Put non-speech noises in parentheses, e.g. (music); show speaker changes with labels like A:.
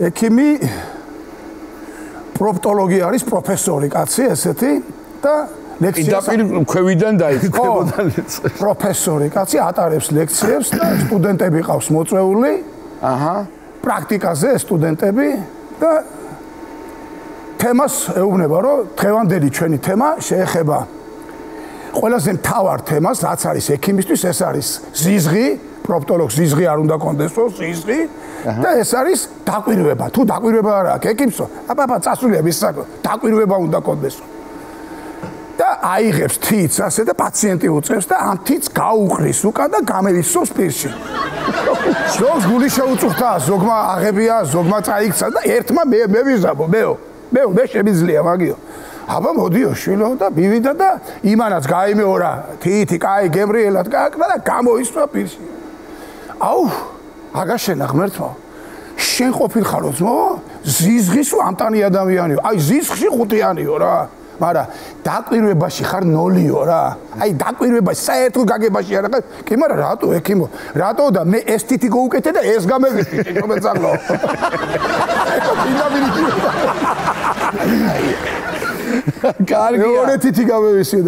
A: ექიმი პროპტოლოგია არის პროფესორი კაცი ესეთი და
B: ლექციას პირ ქვევიდან დაიწყებოდა
A: პროფესორი კაცი ატარებს ლექციებს და სტუდენტები ყავს მოწვეული. აჰა. პრაქტიკაზე სტუდენტები და თემას ეუბნება რომ დღევანდელი ჩვენი თემა შეეხება ყველაზე მთავარ თემას რაც არის ექიმისთვის ეს არის ზიზღი პროპტოლოგს ზიზღი არ უნდა კონდესო ზიზღი და ეს არის დაკვირვება. თუ დაკვირვება არ აქვს ექიმსო აბა წასულია ვისაკო დაკვირვება უნდა კონდესო და აიღებს თიც ასე და პაციენტი უწევს და ამ თიც გაუყრის უკან და გამევისოს პირში. ზოგს გული შეუწუხდა ზოგმა აღებია ზოგმა წაიქცა და ერთმა მე მე ვიზაბო მეო მეო მე შემიძლია მაგიო. აბა მოდიო შვილო და მივიდა და იმანაც გაიმეორა თითი კაი გებრიელად გააკრა და გამოისვა პირში აუ აგაშენა ღმერთო შენ ყოფილხარო ძმო ზიზღის ამტანი ადამიანიო. აი ზიზღში ხუთიანიო რა. მაგრამ დაკვირვებაში ხარ ნოლიო რა. აი დაკვირვებაში საერთოდ გაგებაში არა. კი მაგრამ რატო ექიმო? რატო და მე ეს თითი გოუკეთე და ეს გამეგეთი კომენცალო (laughs)
B: კარგია.
A: მეორე თითი გამევისიო